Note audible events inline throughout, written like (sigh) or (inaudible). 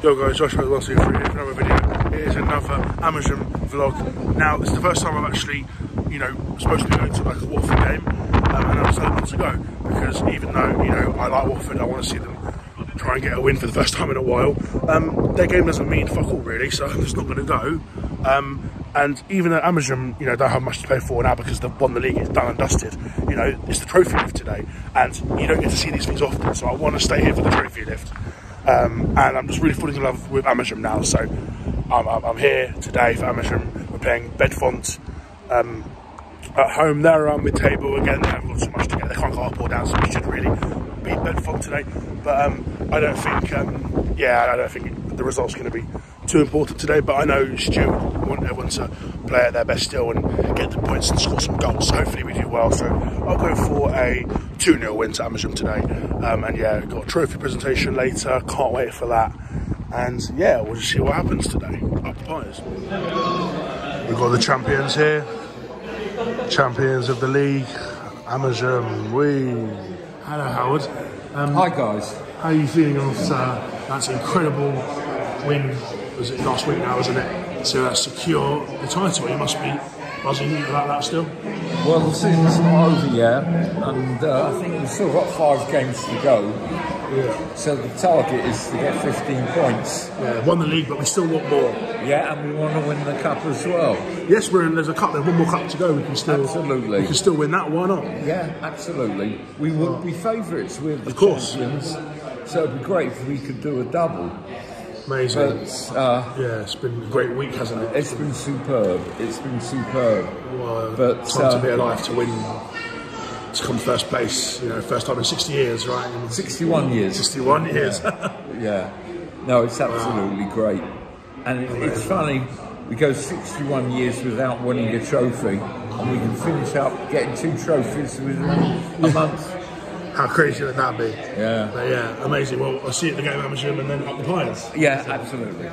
Yo guys, Joshua at 123 here for another video. It is another Amersham vlog. Now, it's the first time I've actually, you know, supposed to be going to like a Watford game, um, and I decided not to go because even though, you know, I like Watford, I want to see them try and get a win for the first time in a while. Um, their game doesn't mean fuck all really, so (laughs) I'm just not going to go. Um, and even though Amersham, you know, don't have much to play for now because they've won the league, it's done and dusted. You know, it's the trophy lift today, and you don't get to see these things often. So I want to stay here for the trophy lift. Um, and I'm just really falling in love with Amersham now. So I'm, I'm, I'm here today for Amersham. We're playing Bedfont um, at home. They're around mid-table again. They haven't got so much to get. They can't go up or down, so we should really beat Bedfont today. But um, I don't think, um, yeah, I don't think the result's going to be too important today. But I know Stu want everyone to play at their best still and get the points and score some goals. So hopefully we do well. So I'll go for a 2 0 win to Amersham today. Um, and yeah, got a trophy presentation later. Can't wait for that. And yeah, we'll just see what happens today. Up the We've got the champions here. Champions of the league. Amersham. We. Hello, Howard. Um, Hi guys. how are you feeling after that incredible win? Was it last week now, isn't it? To uh, secure the title. You must be buzzing about that still. Well, the season's not over yet, and uh, I think we've still got five games to go. Yeah. So the target is to get 15 points. Yeah, won the league, but we still want more. Yeah, and we want to win the cup as well. Yes, we're in. There's a cup. There's one more cup to go. We can still Absolutely. We can still win that. Why not? Yeah, absolutely. We would be favourites with the Of course. champions, so it'd be great if we could do a double. Amazing. But uh, yeah, it's been a great week, hasn't it? it's been superb. It's been superb. Well, But, time uh, to be alive to win. To come first place, you know, first time in 60 years, right? In 61 years. 61 years. (laughs) Yeah. No, it's absolutely great. And it, it's funny, we go 61 years without winning a trophy, and we can finish up getting two trophies within a month. How crazy would that be? Yeah. But yeah, amazing. Well, I'll see you at the game Amersham and then up the Pies. Yeah, absolutely.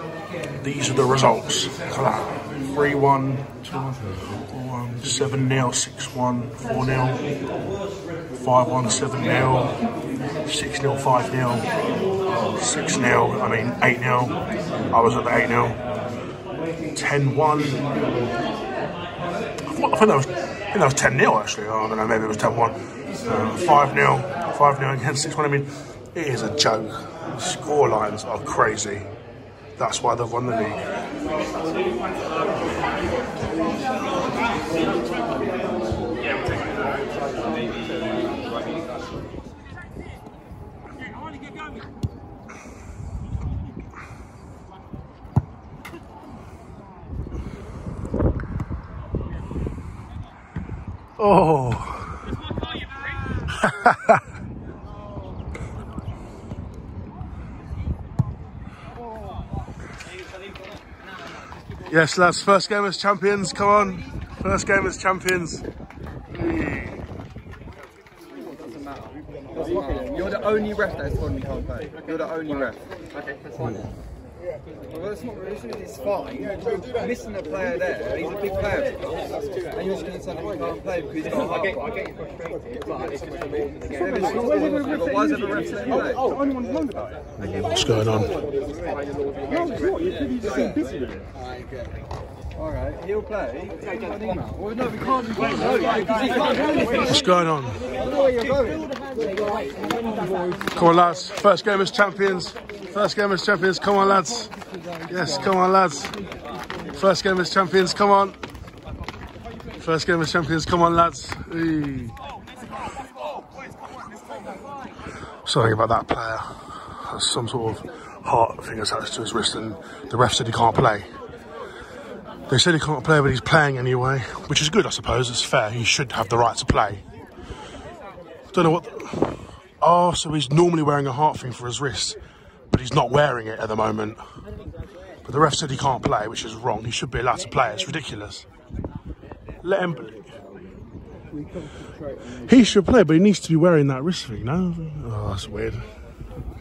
These are the results. 3 1, 2 1, 7 0, 6 1, 4 0, 5 1, 7 0, 6 0, 5 0, 6 0, I mean 8 0. I was at the 8 0. 10 1. I I think that was, I think that was 10 0 actually. Oh, I don't know, maybe it was 10 1. Uh, 5 0, 5 0 against 6 1. I mean, it is a joke. Score lines are crazy. That's why they've won the league. Oh. (laughs) Yes, lads. First game as champions. Come on. First game as champions. You're the only ref that's told me can't play. You're the only ref. Okay, that's fine. Well, it's not really, it's fine. Missing a player there. He's a big player. And you're just going to tell him he can't play because he's got a heart. I get you frustrated, but it's just a bit. Yeah, but it's not good. But why is the ref saying that? Oh, anyone's known about it. What's going on? What's going on? Come on, lads. First game as champions. First game as champions. Come on, lads. Yes, come on, lads. First game as champions. Come on. First game as champions. Come on, lads. Something about that player. Some sort of heart thing attached to his wrist, and the ref said he can't play. They said he can't play, but he's playing anyway, which is good, I suppose. It's fair. He should have the right to play. Don't know what. Oh, so he's normally wearing a heart thing for his wrist, but he's not wearing it at the moment. But the ref said he can't play, which is wrong. He should be allowed to play. It's ridiculous. Let him. He should play, but he needs to be wearing that wrist thing, no? Oh, that's weird.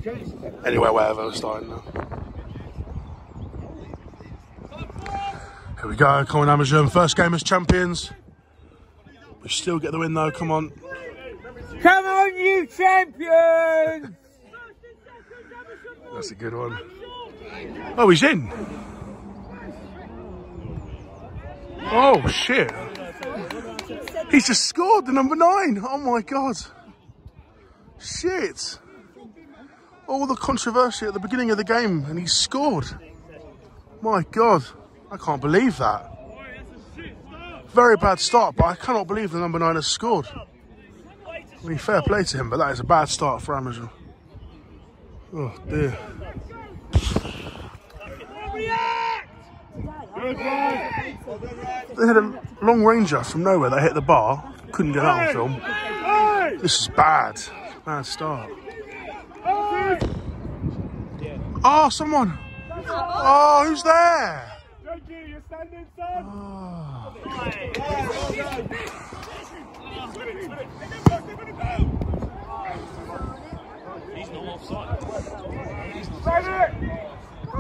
Anyway, whatever, we're starting now. Here we go, come on Amersham. First game as champions. We still get the win though, come on. Come on, you champions! That's a good one. Oh, he's in. Oh, shit. He's just scored the number nine. Oh, my God. Shit. All the controversy at the beginning of the game, and he scored. My God. I can't believe that. Very bad start, but I cannot believe the number nine has scored. I mean, fair play to him, but that is a bad start for Amersham. Oh, dear. They had a long ranger from nowhere They hit the bar. Couldn't get out on film. This is bad. Bad start. Oh, someone. Oh, who's there?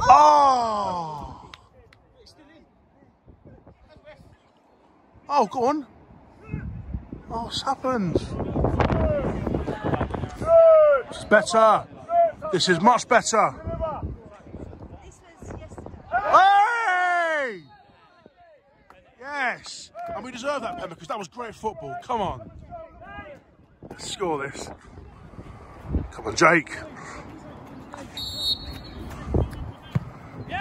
Oh. Oh, go on. Oh, what's happened? It's better. This is much better. Hey! Yes. And we deserve that, Pember, because that was great football. Come on. Let's score this. Come on, Jake.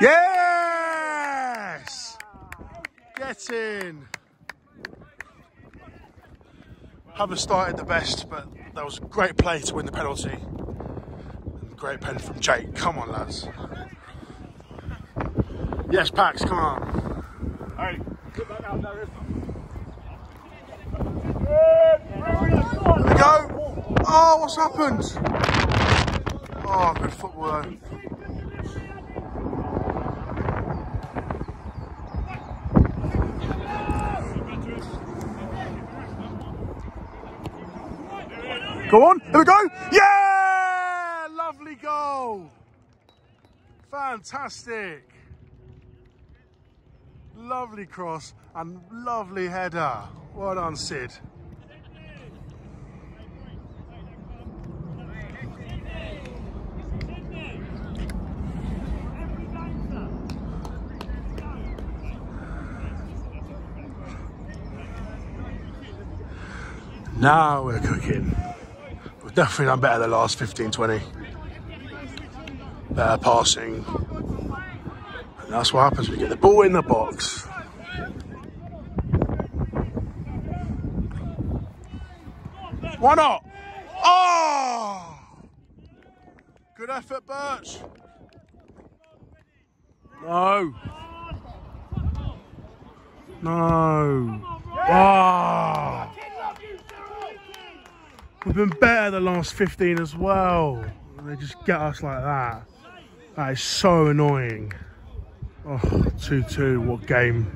Yes! Get in. Haven't started the best, but that was a great play to win the penalty. Great pen from Jake. Come on, lads. Yes, Pax, come on. Hey, get that out there, There we go. Oh, what's happened? Oh, good football though. Go on, here we go. Yeah! Lovely goal. Fantastic. Lovely cross and lovely header. Well done, Sid. Now we're cooking. We've definitely done better the last 15, 20. Better passing. And that's what happens you get the ball in the box. Why not? Oh! Good effort, Birch. No. No. Ah! We've been better the last 15 as well. They just get us like that. That is so annoying. Oh, 2-2, what game.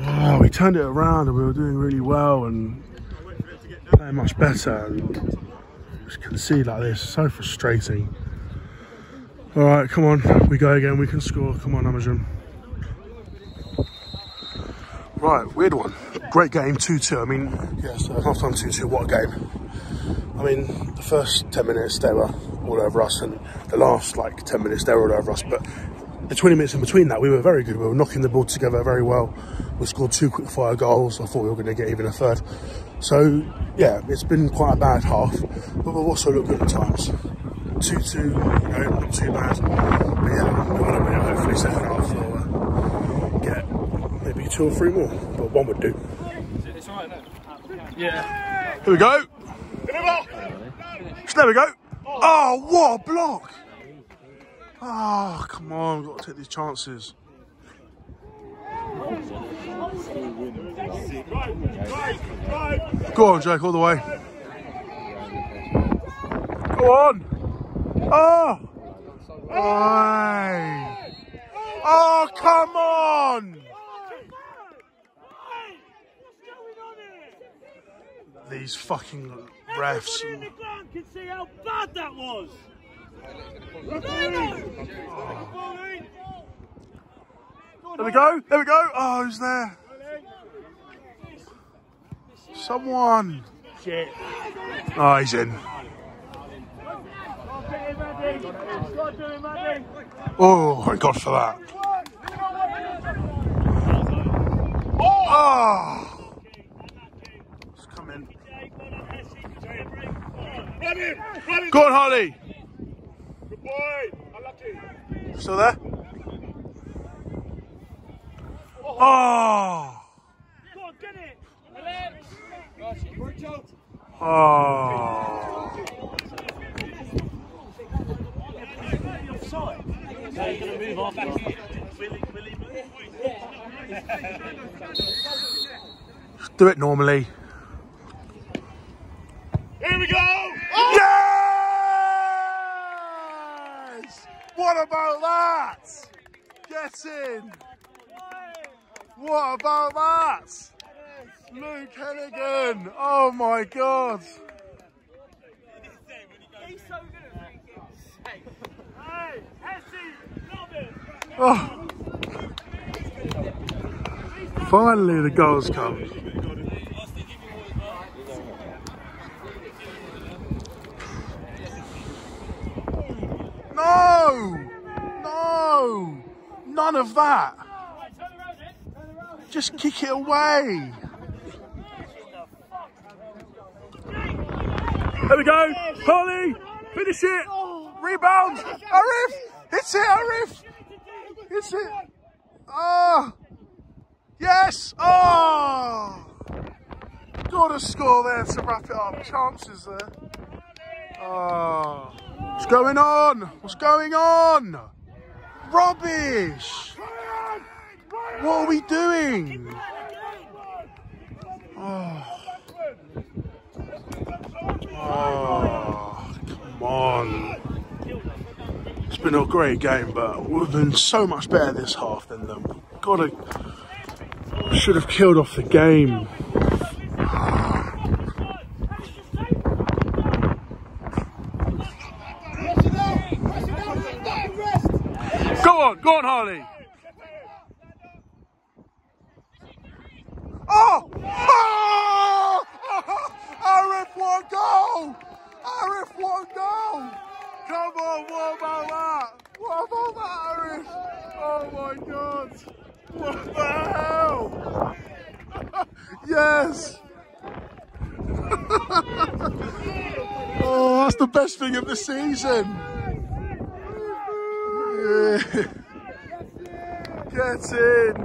Oh, we turned it around and we were doing really well and playing much better. And just concede like this, so frustrating. All right, come on, we go again, we can score. Come on, Amersham. Right, weird one. Great game, 2-2. I mean, yes, half time 2-2, what a game. I mean, the first 10 minutes they were all over us, and the last like 10 minutes they were all over us. But the 20 minutes in between that, we were very good. We were knocking the ball together very well. We scored two quick fire goals. I thought we were going to get even a third. So, yeah, it's been quite a bad half, but we've also looked good at times. 2 2, you know, not too bad. But yeah, we want to win it hopefully second half. So, uh, get maybe two or three more, but one would do. Yeah. Here we go. There we go. Oh, what a block. Oh, come on. We've got to take these chances. Go on, Jake, all the way. Go on. Oh. Aye. Oh, come on. These fucking refs. Everybody the ground can see how bad that was. There we go, there we go. Oh, who's there? Someone. Shit. Oh, he's in. Oh, thank God for that. Oh! Go on, Harley. Good boy. Unlucky. Still there? Oh! Go on, get it. Oh! Offside. So you're going to move off. Willie, Willie, Do it normally. Here we go. Yes! What about that? Get in. What about that? Luke Hennigan. Oh my God. Hey, Hesse, love. Oh. Finally, the goals come. No! No! None of that. Just kick it away. There we go. Holly, finish it. Oh, rebound. Arif, hits it. Arif, hits it. Oh, yes. Oh, got a score there to wrap it up. Chances there. Oh, what's going on? What's going on? Rubbish. What are we doing? Oh. Oh, come on. It's been a great game, but we've been so much better this half than them. Gotta, should have killed off the game. Harley. Oh! Oh! (laughs) Arif, one goal! Arif, one goal! Come on, what about that? What about that, Arif? Oh my god! What the hell? (laughs) yes! (laughs) oh, that's the best thing of the season! Yeah. Get in!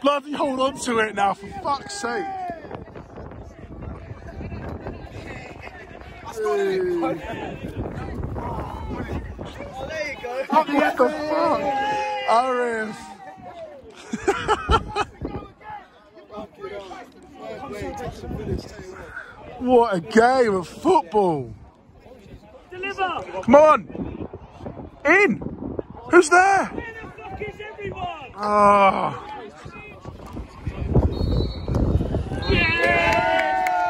Bloody hold on to it now, for fuck's sake! What the fuck? Arif! what a game of football! Deliver. Come on! In! Who's there? Where the fuck is everyone? Ah!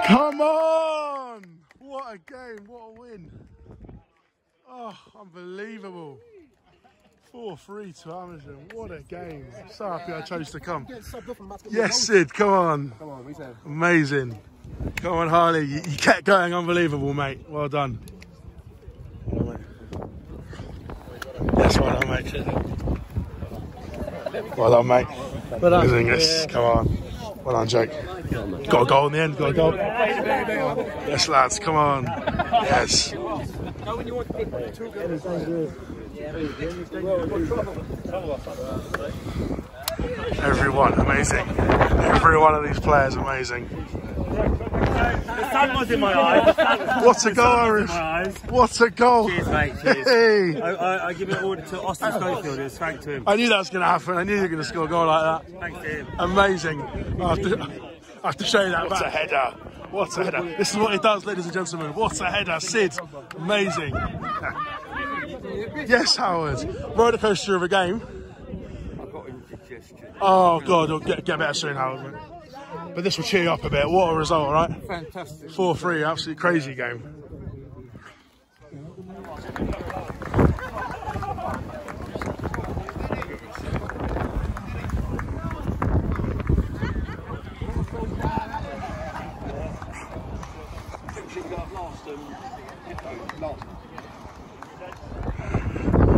Come on! What a game, what a win. Oh, unbelievable. 4-3 to Amersham. What a game. So happy I chose to come. Yes, Sid, come on. Come on. Amazing. Come on, Harley. You, you kept going. Unbelievable, mate. Well done. That's. Yes, well done, mate. Well done, mate. Well done. Yes, come on. Well done, Jake. Got a goal in the end. Got a goal. Yes, lads. Come on. Yes. Everyone amazing. Every one of these players amazing. The sun was in my eyes. The What a goal, in Irish. What a goal. Cheers, mate. Cheers. (laughs) Hey. I, I, I give it all to Austin Schofield. It was thank to him. I knew that was going to happen. I knew you were going to score a goal like that. Thanks to him. Amazing. I have to, I have to show you that. What a header. What a header. This is what he does, ladies and gentlemen. What a header. Sid. Amazing. yes, Howard. Roller coaster of a game. Oh, God. I'll get, get better soon, Howard. But this will cheer you up a bit. What a result, right? Fantastic. 4 3. Absolutely crazy game. At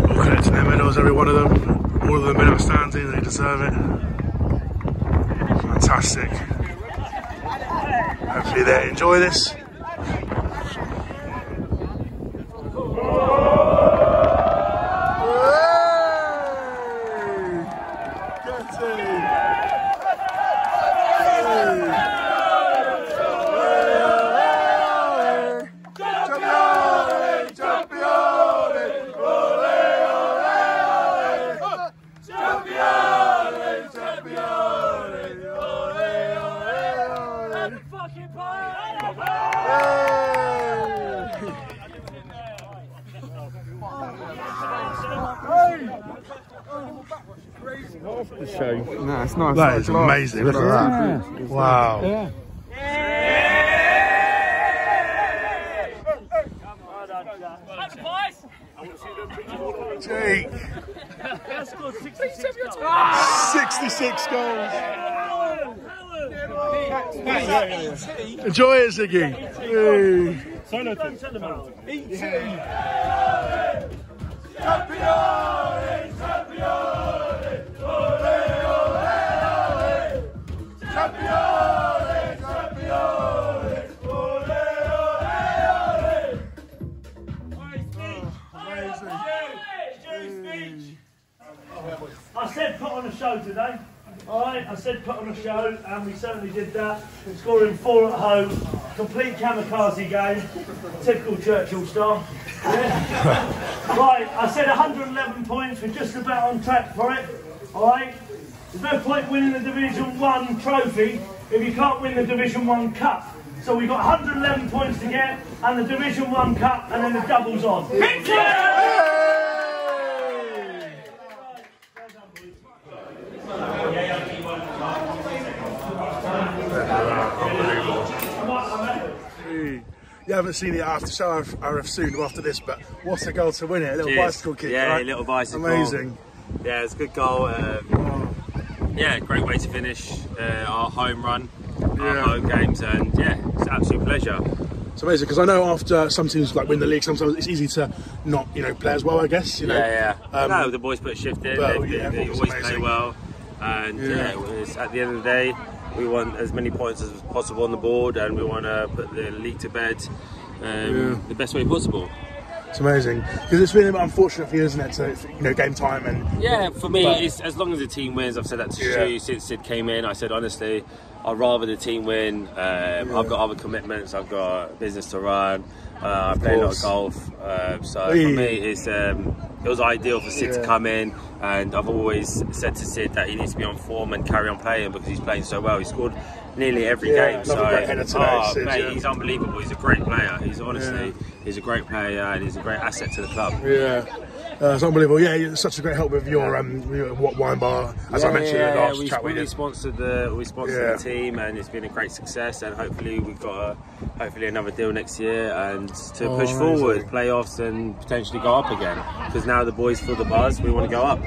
collecting their medals, every one of them. All of them been outstanding, they deserve it. Fantastic. Hopefully they enjoy this. Nah, it's nice. That is amazing. Look at that. Wow. Jake. 66 goals. Enjoy it, Ziggy. Hey. Solo thing. I said put on a show today. Alright, I said put on a show and we certainly did that. Scoring four at home, complete kamikaze game, typical Churchill style. Yeah. (laughs) right, I said 111 points, we're just about on track for it. Alright? There's no point winning the Division 1 trophy if you can't win the Division 1 cup. So we've got 111 points to get and the Division 1 cup and then the doubles on. You haven't seen it after show RF soon after this, but what's a goal to win it? A little Cheers. bicycle kick, Yeah, right? a little bicycle. Amazing. Yeah, it's a good goal. Um, yeah, great way to finish uh, our home run, our Yeah. home games, and yeah, it's an absolute pleasure. It's amazing because I know after some teams like win the league, sometimes it's easy to not, you know, play as well. I guess you know. Yeah, yeah. Um, no, the boys put a shift in. well, they, they- yeah, they was always play well, and Yeah. yeah, it was, at the end of the day, we want as many points as possible on the board, and we want to put the league to bed um, the best way possible. It's amazing because it's been a bit unfortunate for you, isn't it? To you know, game time and Yeah, for me, But- it's as long as the team wins. I've said that to Yeah. Stu since Sid came in. I said honestly, I'd rather the team win. Um, I've got other commitments. I've got business to run. Uh, I play a lot of golf. Um, so for me, it's um, it was ideal for Sid Yeah. to come in. And I've always said to Sid that he needs to be on form and carry on playing because he's playing so well. He scored nearly every Yeah, game. So, today, oh, Sid, mate, yeah. he's unbelievable. He's a great player. He's honestly, he's a great player and he's a great asset to the club. yeah. Uh, it's unbelievable. Yeah, you're such a great help with your um, wa- wine bar, as I mentioned in the last we, chat with we sponsored the we sponsored Yeah. the team, and it's been a great success. And hopefully we've got a, hopefully another deal next year, and to Oh, push amazing. forward, playoffs, and potentially go up again. Because now the boys feel the buzz, we want to go up.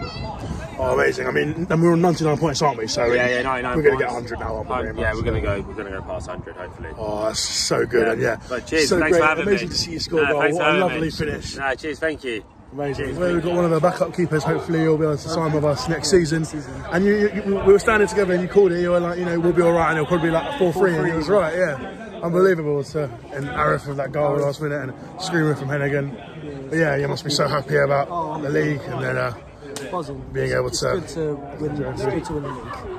Oh, amazing. I mean, and we're on 99 points, aren't we? So Yeah, yeah, 99 we're going to get points. 100 now, aren't we? Um, yeah, much? we're gonna go. We're gonna go past 100, hopefully. Oh, that's so good. Yeah. And yeah, But cheers, so thanks great. for having Amazing me. to see you score No, goal. What a lovely me. finish. No, cheers, thank you. Amazing. Well, we've got one of our backup keepers. Hopefully, you'll be able to sign with us next season. And you, you, you- we were standing together, and you called it. You were like, you know, we'll be all right, and it'll probably be like four three. And it was right, yeah, unbelievable. So, and Arif with that goal last minute, and screaming from Hennigan. But yeah, you must be so happy about the league, and then uh, buzzing. Being It's- able it's to- good to win. It's good to win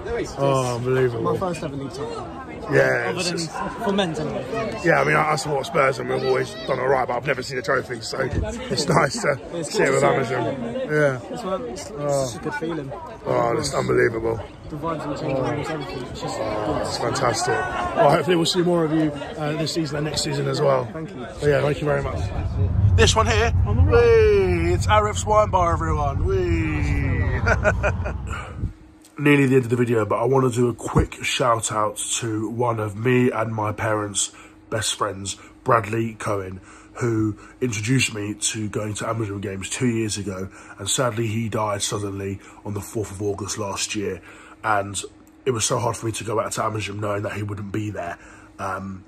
the league. oh, unbelievable. My first ever league title. Yeah, Other than just- for men's anyway. yeah. I mean, I, I support Spurs, and we've always done all right, but I've never seen a trophy, so it's nice to It's see it with to Amersham. it. Yeah. It's, well, it's, it's just a good feeling. Oh, it's unbelievable. The vibes in the changing everything. It's just good. It's fantastic. Well, hopefully we'll see more of you uh, this season and next season as well. Thank you. But yeah, thank you very much. This one here, Whee! it's Arif's Wine Bar, everyone. Whee! (laughs) Nearly the end of the video, but I want to do a quick shout out to one of me and my parents' best friends, Bradley Cohen, who introduced me to going to Amersham games two years ago, and sadly he died suddenly on the 4th of August last year, and it was so hard for me to go out to Amersham knowing that he wouldn't be there. Um,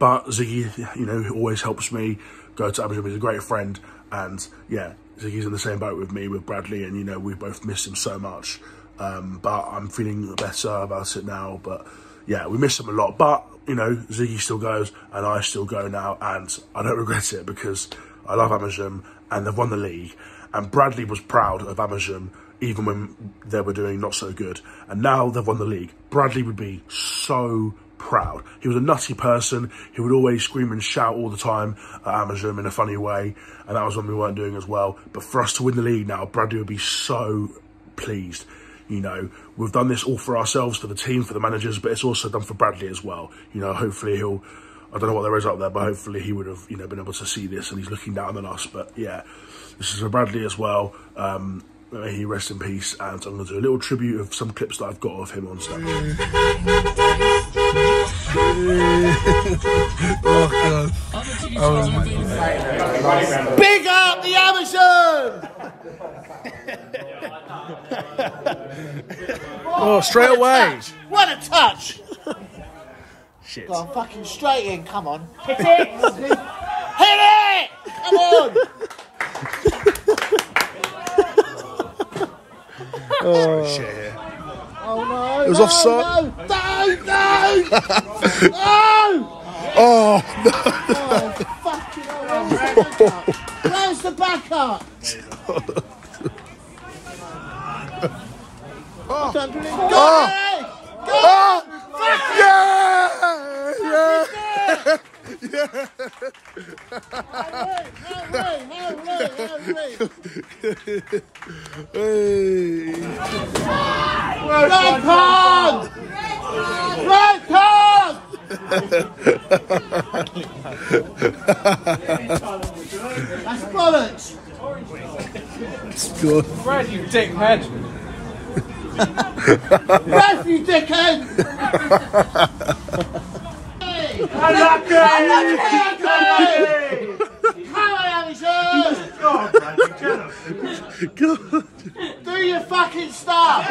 but Ziggy, you know, always helps me go to Amersham. He's a great friend, and yeah, Ziggy's in the same boat with me with Bradley, and you know, we both miss him so much. Um, but I'm feeling better about it now. But yeah, we miss him a lot. But you know, Ziggy still goes, and I still go now, and I don't regret it because I love Amersham, and they've won the league. And Bradley was proud of Amersham even when they were doing not so good. And now they've won the league. Bradley would be so proud. He was a nutty person. He would always scream and shout all the time at Amersham in a funny way. And that was when we weren't doing as well. But for us to win the league now, Bradley would be so pleased. You know, we've done this all for ourselves, for the team, for the managers, but it's also done for Bradley as well. You know, hopefully he'll, I don't know what there is out there, but hopefully he would have, you know, been able to see this and he's looking down on us. But yeah, this is for Bradley as well. Um, he rest in peace. And I'm going to do a little tribute of some clips that I've got of him on stage. Big (laughs) up the Amersham! Oh, straight away. What a touch! Shit. Go on, fucking straight in, come on. Hit it! Hit it! Come on! (laughs) oh, Shit here. (laughs) Oh no! It was no, offside. No! No! No! no! Oh, Oh, fucking hell, where's the backup? Where's (laughs) the backup? oh. Go Oh. Go on! yeah! Yeah! (laughs) Harry, Harry, Harry. Hey. Red card! Red card! That's bollocks! Good. Brad, you dickhead. (laughs) Ref, you dickhead! Hey! Unlucky! Unlucky! Come on, Alison! God. Do your fucking stuff!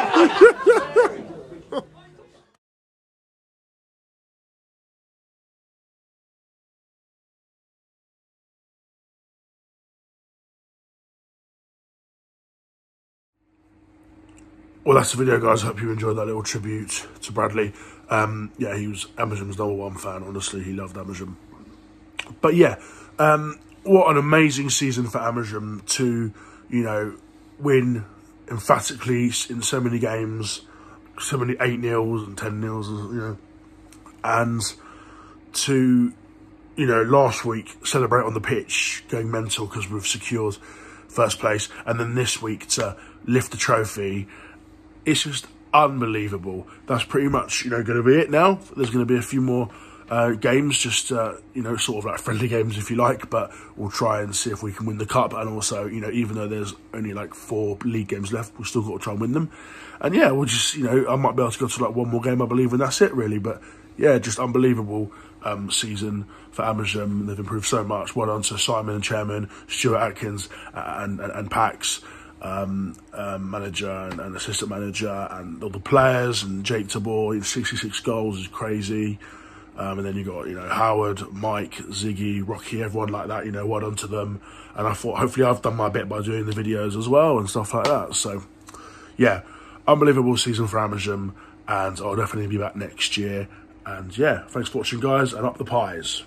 Well, that's the video, guys. Hope you enjoyed that little tribute to Bradley. Um, yeah, he was Amersham's number one fan. Honestly, he loved Amersham. But yeah, um, what an amazing season for Amersham to, you know, win emphatically in so many games, so many 8 nils and 10 nils, you know, and to, you know, last week celebrate on the pitch, going mental because we've secured first place, and then this week to lift the trophy it's just unbelievable. That's pretty much you know going to be it now. There's going to be a few more uh, games, just uh, you know, sort of like friendly games if you like, but we'll try and see if we can win the cup. And also, you know, even though there's only like four league games left, we've still got to try and win them. And yeah, we'll just you know, I might be able to go to like one more game, I believe, and that's it really. But yeah, just unbelievable um, season for Amersham. They've improved so much. Well done to Simon and Chairman, Stuart Atkins, and and, and Pax um, um, manager and, and, assistant manager and all the players and Jake Tabor, 66 goals is crazy. Um, and then you got, you know, Howard, Mike, Ziggy, Rocky, everyone like that, you know, well done to them. And I thought, hopefully I've done my bit by doing the videos as well and stuff like that. So, yeah, unbelievable season for Amersham. And I'll definitely be back next year. And yeah, thanks for watching, guys, and up the pies.